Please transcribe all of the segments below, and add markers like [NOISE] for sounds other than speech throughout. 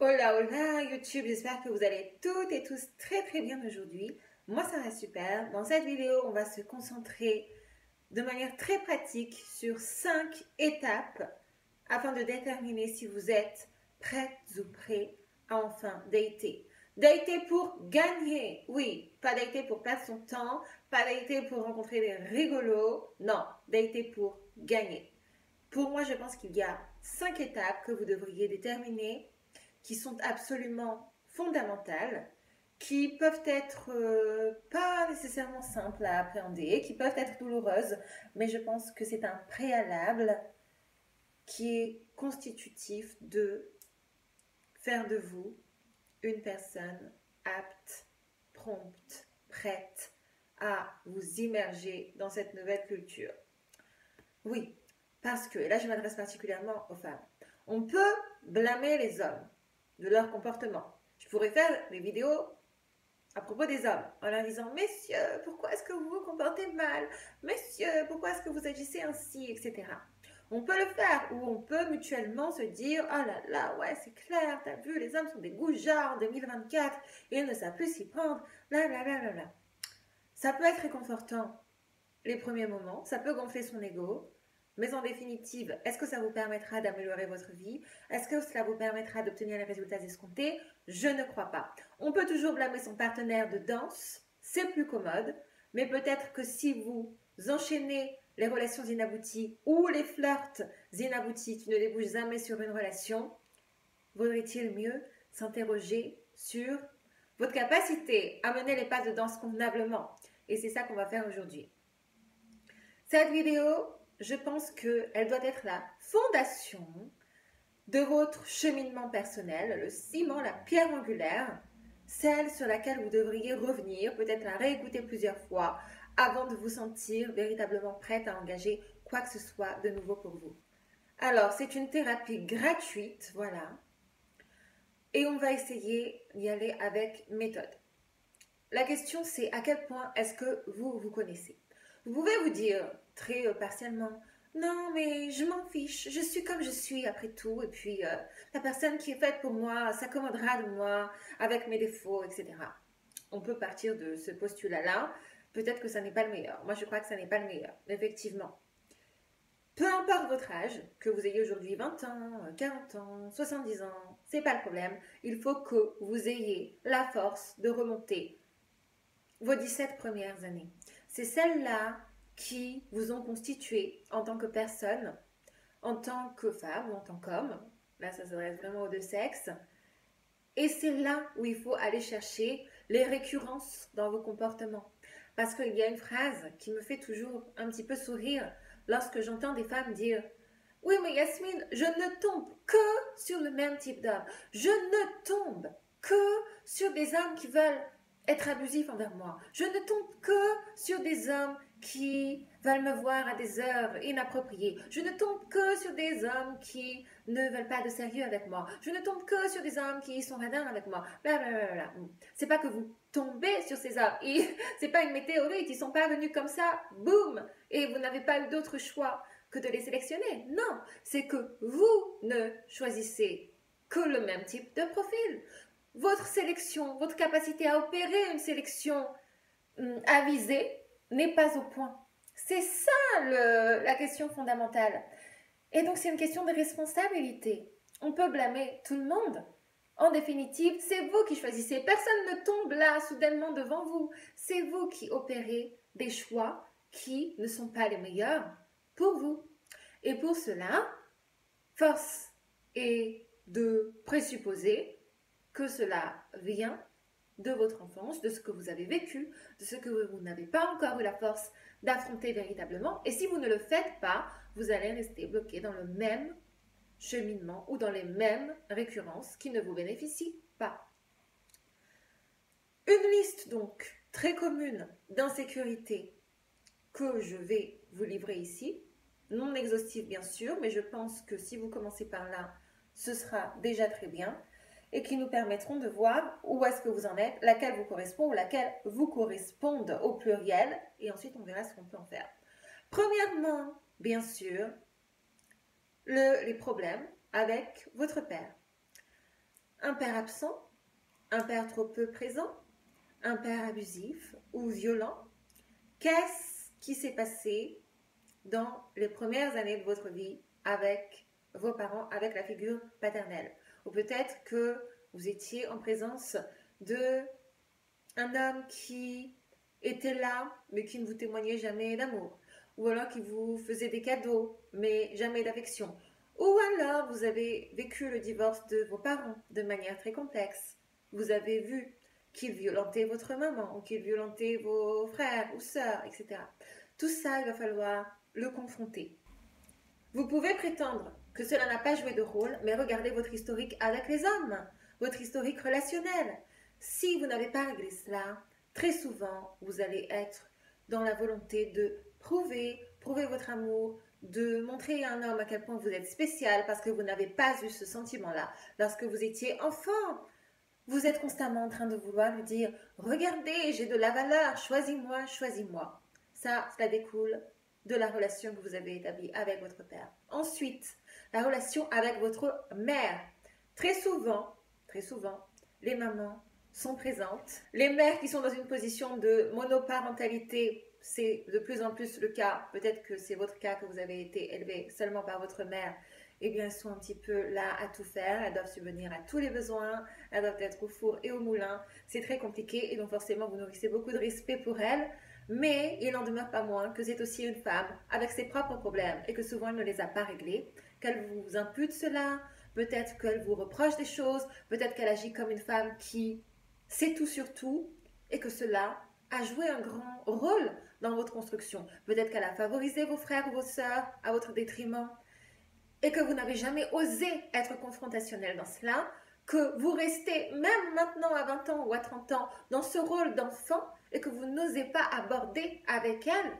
Hola, hola YouTube, j'espère que vous allez toutes et tous très très bien aujourd'hui. Moi ça va super. Dans cette vidéo, on va se concentrer de manière très pratique sur 5 étapes afin de déterminer si vous êtes prête ou prêt à enfin dater. Dater pour gagner, oui, pas dater pour perdre son temps, pas dater pour rencontrer des rigolos, non, dater pour gagner. Pour moi, je pense qu'il y a 5 étapes que vous devriez déterminer qui sont absolument fondamentales, qui peuvent être euh, pas nécessairement simples à appréhender, qui peuvent être douloureuses, mais je pense que c'est un préalable qui est constitutif de faire de vous une personne apte, prompte, prête à vous immerger dans cette nouvelle culture. Oui, parce que, là je m'adresse particulièrement aux femmes, on peut blâmer les hommes de leur comportement. Je pourrais faire des vidéos à propos des hommes en leur disant Messieurs, pourquoi est-ce que vous vous comportez mal? Messieurs, pourquoi est-ce que vous agissez ainsi? Etc. On peut le faire ou on peut mutuellement se dire Oh là là, ouais, c'est clair, t'as vu, les hommes sont des goujats en 2024 et ils ne savent plus s'y prendre. Là, là, là, là, là. Ça peut être réconfortant les premiers moments, ça peut gonfler son ego, mais en définitive, est-ce que ça vous permettra d'améliorer votre vie? Est-ce que cela vous permettra d'obtenir les résultats escomptés? Je ne crois pas. On peut toujours blâmer son partenaire de danse, c'est plus commode, mais peut-être que si vous enchaînez les relations inabouties ou les flirts inaboutis qui ne débouchent jamais sur une relation, vaudrait-il mieux s'interroger sur votre capacité à mener les pas de danse convenablement? Et c'est ça qu'on va faire aujourd'hui. Cette vidéo je pense qu'elle doit être la fondation de votre cheminement personnel, le ciment, la pierre angulaire, celle sur laquelle vous devriez revenir, peut-être la réécouter plusieurs fois avant de vous sentir véritablement prête à engager quoi que ce soit de nouveau pour vous. Alors, c'est une thérapie gratuite, voilà. Et on va essayer d'y aller avec méthode. La question, c'est à quel point est-ce que vous vous connaissez? Vous pouvez vous dire, très euh, partiellement. Non, mais je m'en fiche, je suis comme je suis après tout, et puis euh, la personne qui est faite pour moi s'accommodera de moi avec mes défauts, etc. On peut partir de ce postulat-là. Peut-être que ça n'est pas le meilleur. Moi, je crois que ça n'est pas le meilleur, effectivement. Peu importe votre âge, que vous ayez aujourd'hui 20 ans, 40 ans, 70 ans, c'est pas le problème. Il faut que vous ayez la force de remonter vos 17 premières années. C'est celle-là qui vous ont constitué en tant que personne, en tant que femme ou en tant qu'homme. Là, ça s'adresse vraiment aux deux sexes. Et c'est là où il faut aller chercher les récurrences dans vos comportements. Parce qu'il y a une phrase qui me fait toujours un petit peu sourire lorsque j'entends des femmes dire Oui, mais Yasmine, je ne tombe que sur le même type d'homme. Je ne tombe que sur des hommes qui veulent être abusifs envers moi. Je ne tombe que sur des hommes qui veulent me voir à des heures inappropriées. Je ne tombe que sur des hommes qui ne veulent pas de sérieux avec moi. Je ne tombe que sur des hommes qui sont radins avec moi. C'est pas que vous tombez sur ces hommes. [LAUGHS] C'est pas une météorite. Ils sont pas venus comme ça. Boum. Et vous n'avez pas eu d'autre choix que de les sélectionner. Non. C'est que vous ne choisissez que le même type de profil. Votre sélection, votre capacité à opérer une sélection hum, avisée n'est pas au point. C'est ça la question fondamentale. Et donc c'est une question de responsabilité. On peut blâmer tout le monde. En définitive, c'est vous qui choisissez. Personne ne tombe là soudainement devant vous. C'est vous qui opérez des choix qui ne sont pas les meilleurs pour vous. Et pour cela, force est de présupposer que cela vient de votre enfance, de ce que vous avez vécu, de ce que vous n'avez pas encore eu la force d'affronter véritablement. Et si vous ne le faites pas, vous allez rester bloqué dans le même cheminement ou dans les mêmes récurrences qui ne vous bénéficient pas. Une liste donc très commune d'insécurité que je vais vous livrer ici, non exhaustive bien sûr, mais je pense que si vous commencez par là, ce sera déjà très bien et qui nous permettront de voir où est-ce que vous en êtes, laquelle vous correspond ou laquelle vous corresponde au pluriel, et ensuite on verra ce qu'on peut en faire. Premièrement, bien sûr, les problèmes avec votre père. un père absent, un père trop peu présent, un père abusif ou violent. Qu'est-ce qui s'est passé dans les premières années de votre vie avec vos parents, avec la figure paternelle? Ou peut-être que vous étiez en présence de un homme qui était là, mais qui ne vous témoignait jamais d'amour. Ou alors qui vous faisait des cadeaux, mais jamais d'affection. Ou alors vous avez vécu le divorce de vos parents de manière très complexe. Vous avez vu qu'ils violentaient votre maman ou qu'ils violentaient vos frères ou sœurs, etc. Tout ça, il va falloir le confronter. Vous pouvez prétendre que cela n'a pas joué de rôle, mais regardez votre historique avec les hommes, votre historique relationnel. Si vous n'avez pas réglé cela, très souvent, vous allez être dans la volonté de prouver, prouver votre amour, de montrer à un homme à quel point vous êtes spécial parce que vous n'avez pas eu ce sentiment-là lorsque vous étiez enfant. Vous êtes constamment en train de vouloir lui dire Regardez, j'ai de la valeur, choisis-moi, choisis-moi. Ça, cela découle de la relation que vous avez établie avec votre père. Ensuite, la relation avec votre mère. Très souvent, très souvent, les mamans sont présentes. Les mères qui sont dans une position de monoparentalité c'est de plus en plus le cas, peut-être que c'est votre cas que vous avez été élevé seulement par votre mère, eh bien, elles sont un petit peu là à tout faire, elles doivent subvenir à tous les besoins, elles doivent être au four et au moulin. C'est très compliqué et donc forcément vous nourrissez beaucoup de respect pour elles, mais il n'en demeure pas moins que c'est aussi une femme avec ses propres problèmes et que souvent elle ne les a pas réglés, qu'elle vous impute cela, peut-être qu'elle vous reproche des choses, peut-être qu'elle agit comme une femme qui sait tout sur tout et que cela a joué un grand rôle dans votre construction. Peut-être qu'elle a favorisé vos frères ou vos sœurs à votre détriment et que vous n'avez jamais osé être confrontationnel dans cela, que vous restez même maintenant à 20 ans ou à 30 ans dans ce rôle d'enfant et que vous n'osez pas aborder avec elle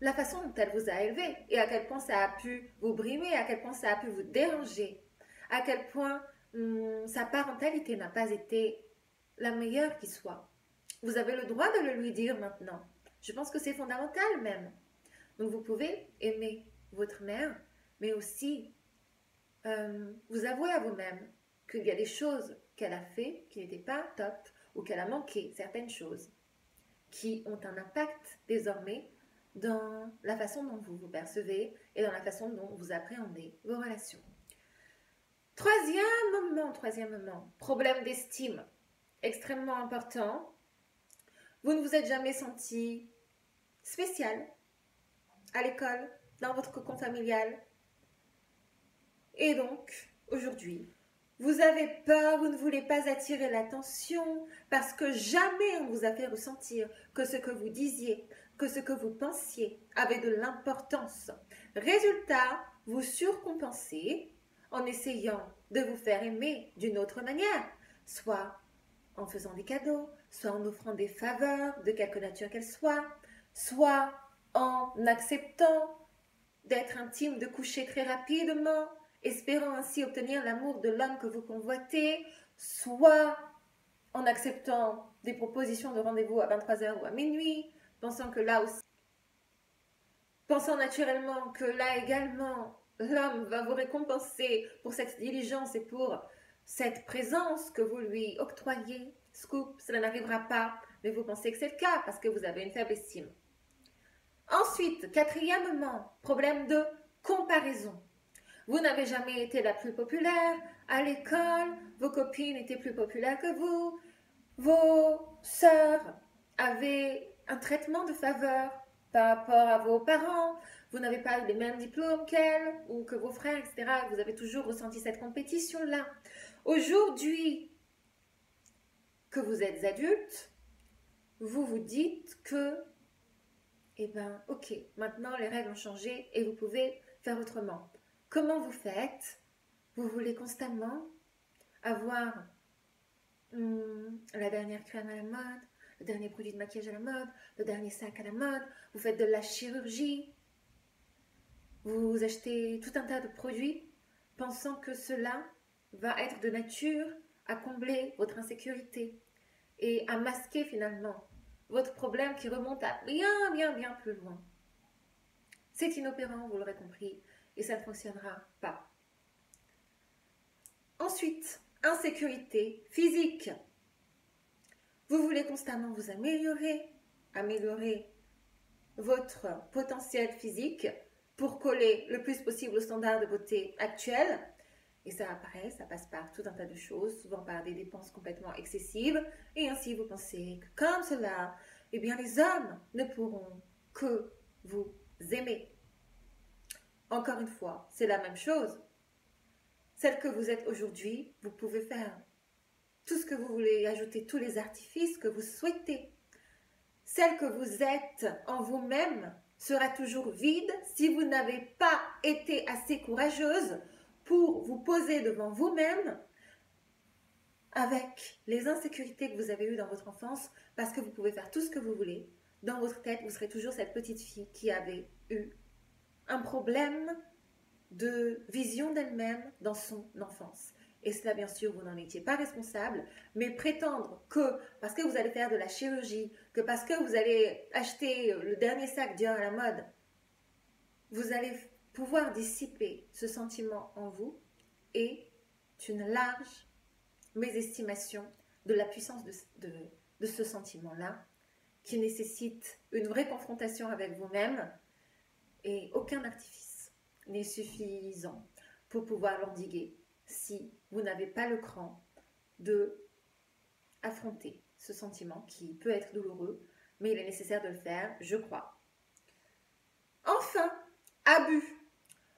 la façon dont elle vous a élevé et à quel point ça a pu vous brimer, à quel point ça a pu vous déranger, à quel point hum, sa parentalité n'a pas été la meilleure qui soit. Vous avez le droit de le lui dire maintenant. Je pense que c'est fondamental même. Donc vous pouvez aimer votre mère, mais aussi euh, vous avouer à vous-même qu'il y a des choses qu'elle a fait qui n'étaient pas top ou qu'elle a manqué certaines choses qui ont un impact désormais dans la façon dont vous vous percevez et dans la façon dont vous appréhendez vos relations. Troisième moment, troisième moment, problème d'estime, extrêmement important. Vous ne vous êtes jamais senti spécial à l'école, dans votre cocon familial. Et donc, aujourd'hui, vous avez peur, vous ne voulez pas attirer l'attention parce que jamais on vous a fait ressentir que ce que vous disiez, que ce que vous pensiez avait de l'importance. Résultat, vous surcompensez en essayant de vous faire aimer d'une autre manière, soit en faisant des cadeaux, soit en offrant des faveurs, de quelque nature qu'elles soient, soit en acceptant d'être intime, de coucher très rapidement, espérant ainsi obtenir l'amour de l'homme que vous convoitez, soit en acceptant des propositions de rendez-vous à 23h ou à minuit, pensant que là aussi, pensant naturellement que là également, l'homme va vous récompenser pour cette diligence et pour cette présence que vous lui octroyez, Scoop, cela n'arrivera pas, mais vous pensez que c'est le cas parce que vous avez une faible estime. Ensuite, quatrièmement, problème de comparaison. Vous n'avez jamais été la plus populaire à l'école, vos copines étaient plus populaires que vous, vos sœurs avaient un traitement de faveur par rapport à vos parents, vous n'avez pas eu les mêmes diplômes qu'elles ou que vos frères, etc. Vous avez toujours ressenti cette compétition-là. Aujourd'hui, que vous êtes adulte, vous vous dites que, eh ben, ok, maintenant les règles ont changé et vous pouvez faire autrement. Comment vous faites? Vous voulez constamment avoir hmm, la dernière crème à la mode, le dernier produit de maquillage à la mode, le dernier sac à la mode, vous faites de la chirurgie, vous achetez tout un tas de produits pensant que cela va être de nature à combler votre insécurité et à masquer finalement votre problème qui remonte à bien, bien, bien plus loin. C'est inopérant, vous l'aurez compris, et ça ne fonctionnera pas. Ensuite, insécurité physique. Vous voulez constamment vous améliorer, améliorer votre potentiel physique pour coller le plus possible au standard de beauté actuel. Et ça apparaît, ça passe par tout un tas de choses, souvent par des dépenses complètement excessives. Et ainsi, vous pensez que comme cela, eh bien, les hommes ne pourront que vous aimer. Encore une fois, c'est la même chose. Celle que vous êtes aujourd'hui, vous pouvez faire tout ce que vous voulez, ajouter tous les artifices que vous souhaitez. Celle que vous êtes en vous-même sera toujours vide si vous n'avez pas été assez courageuse pour vous poser devant vous-même avec les insécurités que vous avez eues dans votre enfance, parce que vous pouvez faire tout ce que vous voulez. Dans votre tête, vous serez toujours cette petite fille qui avait eu un problème de vision d'elle-même dans son enfance. Et cela, bien sûr, vous n'en étiez pas responsable, mais prétendre que parce que vous allez faire de la chirurgie, que parce que vous allez acheter le dernier sac Dior à la mode, vous allez pouvoir dissiper ce sentiment en vous est une large mésestimation de la puissance de, de ce sentiment-là, qui nécessite une vraie confrontation avec vous-même et aucun artifice n'est suffisant pour pouvoir l'endiguer si vous n'avez pas le cran de affronter ce sentiment qui peut être douloureux, mais il est nécessaire de le faire, je crois. Enfin, abus.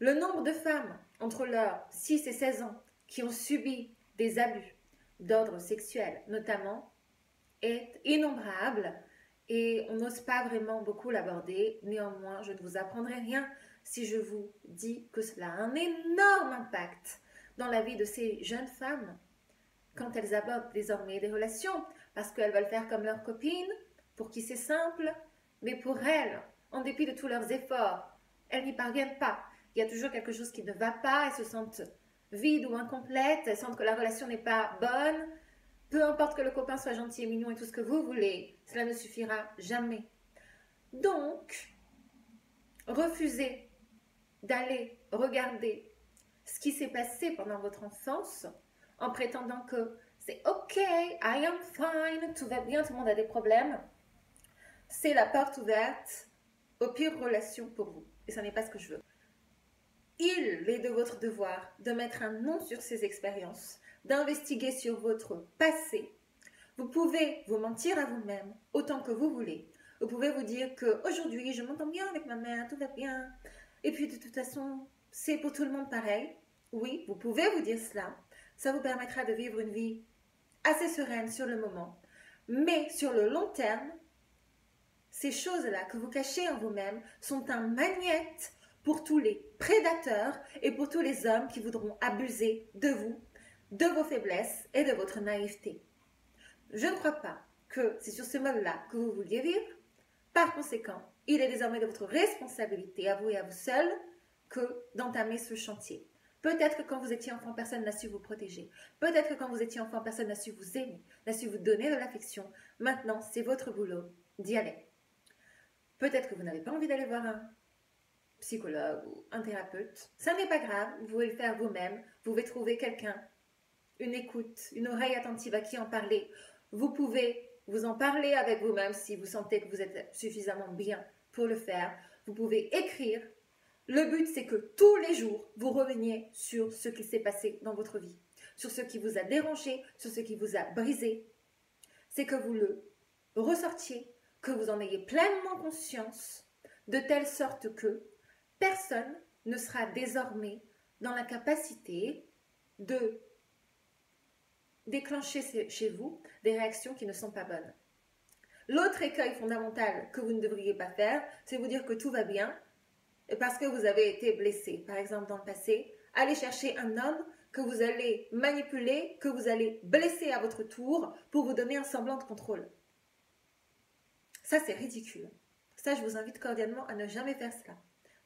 Le nombre de femmes entre leurs 6 et 16 ans qui ont subi des abus d'ordre sexuel, notamment, est innombrable et on n'ose pas vraiment beaucoup l'aborder. Néanmoins, je ne vous apprendrai rien si je vous dis que cela a un énorme impact dans la vie de ces jeunes femmes quand elles abordent désormais des relations, parce qu'elles veulent faire comme leurs copines, pour qui c'est simple, mais pour elles, en dépit de tous leurs efforts, elles n'y parviennent pas. Il y a toujours quelque chose qui ne va pas, elles se sentent vides ou incomplètes, elles sentent que la relation n'est pas bonne. Peu importe que le copain soit gentil et mignon et tout ce que vous voulez, cela ne suffira jamais. Donc, refusez d'aller regarder ce qui s'est passé pendant votre enfance en prétendant que c'est OK, I am fine, tout va bien, tout le monde a des problèmes, c'est la porte ouverte aux pires relations pour vous. Et ce n'est pas ce que je veux. Il est de votre devoir de mettre un nom sur ces expériences, d'investiguer sur votre passé. Vous pouvez vous mentir à vous-même autant que vous voulez. Vous pouvez vous dire que aujourd'hui je m'entends bien avec ma mère, tout va bien. Et puis de toute façon, c'est pour tout le monde pareil. Oui, vous pouvez vous dire cela. Ça vous permettra de vivre une vie assez sereine sur le moment. Mais sur le long terme, ces choses-là que vous cachez en vous-même sont un magnète pour tous les prédateurs et pour tous les hommes qui voudront abuser de vous, de vos faiblesses et de votre naïveté. Je ne crois pas que c'est sur ce mode-là que vous vouliez vivre. Par conséquent, il est désormais de votre responsabilité, à vous et à vous seul, que d'entamer ce chantier. Peut-être que quand vous étiez enfant, personne n'a su vous protéger. Peut-être que quand vous étiez enfant, personne n'a su vous aimer, n'a su vous donner de l'affection. Maintenant, c'est votre boulot d'y aller. Peut-être que vous n'avez pas envie d'aller voir un psychologue ou un thérapeute. Ça n'est pas grave, vous pouvez le faire vous-même. Vous pouvez trouver quelqu'un, une écoute, une oreille attentive à qui en parler. Vous pouvez vous en parler avec vous-même si vous sentez que vous êtes suffisamment bien pour le faire. Vous pouvez écrire le but, c'est que tous les jours, vous reveniez sur ce qui s'est passé dans votre vie, sur ce qui vous a dérangé, sur ce qui vous a brisé. C'est que vous le ressortiez, que vous en ayez pleinement conscience, de telle sorte que personne ne sera désormais dans la capacité de déclencher chez vous des réactions qui ne sont pas bonnes. L'autre écueil fondamental que vous ne devriez pas faire, c'est vous dire que tout va bien parce que vous avez été blessé, par exemple dans le passé, allez chercher un homme que vous allez manipuler, que vous allez blesser à votre tour pour vous donner un semblant de contrôle. Ça, c'est ridicule. Ça, je vous invite cordialement à ne jamais faire cela.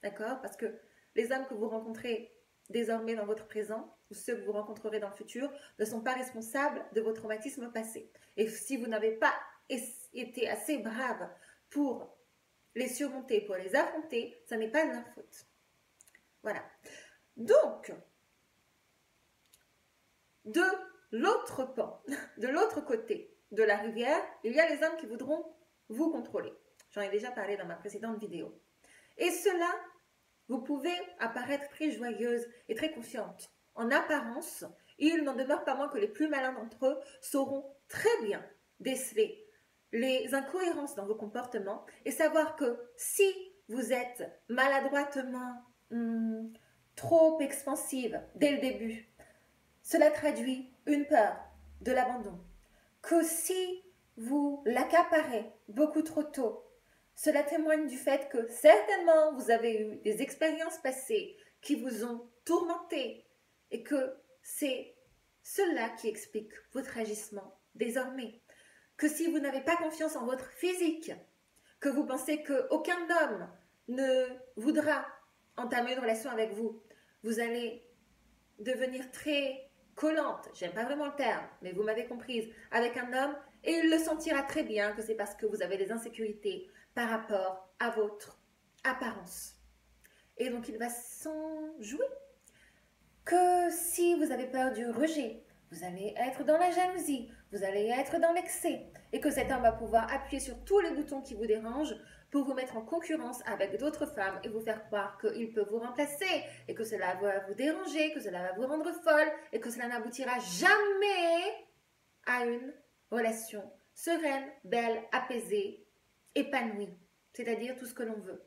D'accord? Parce que les hommes que vous rencontrez désormais dans votre présent, ou ceux que vous rencontrerez dans le futur, ne sont pas responsables de vos traumatismes passés. Et si vous n'avez pas été assez brave pour les surmonter, pour les affronter, ça n'est pas de leur faute. Voilà. Donc, de l'autre pan, [LAUGHS] de l'autre côté de la rivière, il y a les hommes qui voudront vous contrôler. J'en ai déjà parlé dans ma précédente vidéo. Et cela, vous pouvez apparaître très joyeuse et très confiante. En apparence, il n'en demeure pas moins que les plus malins d'entre eux sauront très bien déceler les incohérences dans vos comportements et savoir que si vous êtes maladroitement hmm, trop expansive dès le début, cela traduit une peur de l'abandon. Que si vous l'accaparez beaucoup trop tôt, cela témoigne du fait que certainement vous avez eu des expériences passées qui vous ont tourmenté et que c'est cela qui explique votre agissement désormais. Que si vous n'avez pas confiance en votre physique, que vous pensez qu'aucun homme ne voudra entamer une relation avec vous, vous allez devenir très collante, j'aime pas vraiment le terme, mais vous m'avez comprise, avec un homme, et il le sentira très bien que c'est parce que vous avez des insécurités par rapport à votre apparence. Et donc il va s'en jouer. Que si vous avez peur du rejet, vous allez être dans la jalousie, vous allez être dans l'excès, et que cet homme va pouvoir appuyer sur tous les boutons qui vous dérangent pour vous mettre en concurrence avec d'autres femmes et vous faire croire qu'il peut vous remplacer, et que cela va vous déranger, que cela va vous rendre folle, et que cela n'aboutira jamais à une relation sereine, belle, apaisée, épanouie, c'est-à-dire tout ce que l'on veut.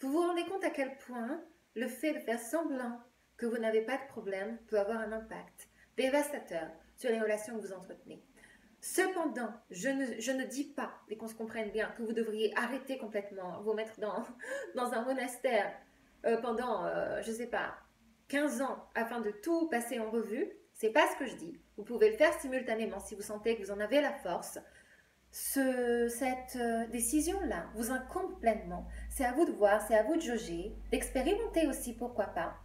Vous vous rendez compte à quel point le fait de faire semblant que vous n'avez pas de problème peut avoir un impact dévastateur sur les relations que vous entretenez. Cependant, je ne, dis pas, et qu'on se comprenne bien, que vous devriez arrêter complètement, vous mettre dans, [LAUGHS] dans un monastère euh, pendant, euh, je ne sais pas, 15 ans afin de tout passer en revue. C'est pas ce que je dis. Vous pouvez le faire simultanément si vous sentez que vous en avez la force. Ce, cette euh, décision-là vous incombe pleinement. C'est à vous de voir, c'est à vous de juger, d'expérimenter aussi, pourquoi pas.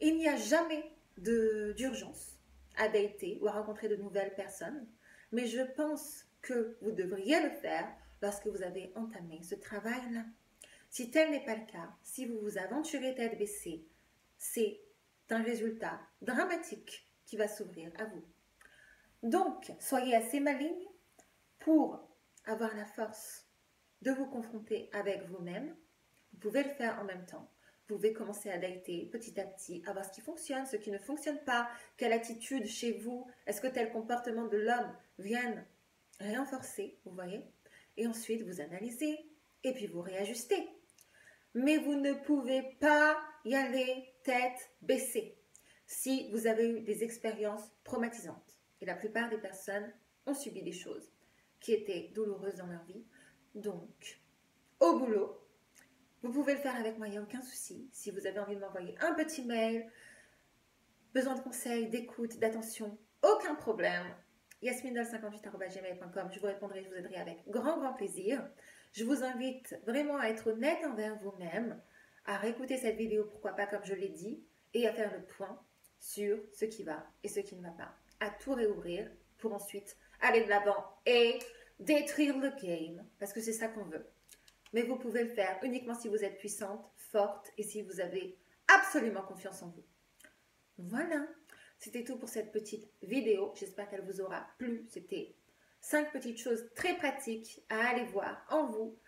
Il n'y a jamais d'urgence à dater ou à rencontrer de nouvelles personnes, mais je pense que vous devriez le faire lorsque vous avez entamé ce travail-là. Si tel n'est pas le cas, si vous vous aventurez tête baissée, c'est un résultat dramatique qui va s'ouvrir à vous. Donc, soyez assez maligne pour avoir la force de vous confronter avec vous-même. Vous pouvez le faire en même temps. Vous pouvez commencer à dater petit à petit, à voir ce qui fonctionne, ce qui ne fonctionne pas, quelle attitude chez vous, est-ce que tel comportement de l'homme vienne renforcer, vous voyez Et ensuite, vous analysez et puis vous réajustez. Mais vous ne pouvez pas y aller tête baissée si vous avez eu des expériences traumatisantes. Et la plupart des personnes ont subi des choses qui étaient douloureuses dans leur vie. Donc, au boulot, vous pouvez le faire avec moi, il n'y a aucun souci. Si vous avez envie de m'envoyer un petit mail, besoin de conseils, d'écoute, d'attention, aucun problème. yasmindol58.gmail.com, je vous répondrai, je vous aiderai avec grand, grand plaisir. Je vous invite vraiment à être honnête envers vous-même, à réécouter cette vidéo, pourquoi pas, comme je l'ai dit, et à faire le point sur ce qui va et ce qui ne va pas. À tout réouvrir pour ensuite aller de l'avant et détruire le game, parce que c'est ça qu'on veut mais vous pouvez le faire uniquement si vous êtes puissante, forte et si vous avez absolument confiance en vous. Voilà, c'était tout pour cette petite vidéo. J'espère qu'elle vous aura plu. C'était cinq petites choses très pratiques à aller voir en vous.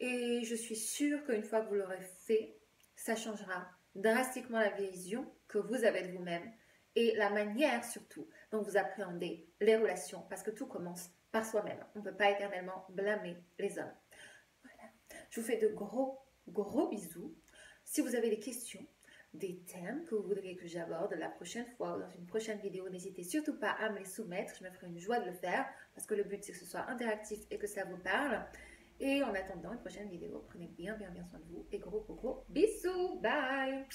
Et je suis sûre qu'une fois que vous l'aurez fait, ça changera drastiquement la vision que vous avez de vous-même et la manière surtout dont vous appréhendez les relations parce que tout commence par soi-même. On ne peut pas éternellement blâmer les hommes. Je vous fais de gros, gros bisous. Si vous avez des questions, des thèmes que vous voudriez que j'aborde la prochaine fois ou dans une prochaine vidéo, n'hésitez surtout pas à me les soumettre. Je me ferai une joie de le faire parce que le but c'est que ce soit interactif et que ça vous parle. Et en attendant une prochaine vidéo, prenez bien, bien, bien soin de vous et gros, gros, gros bisous. Bye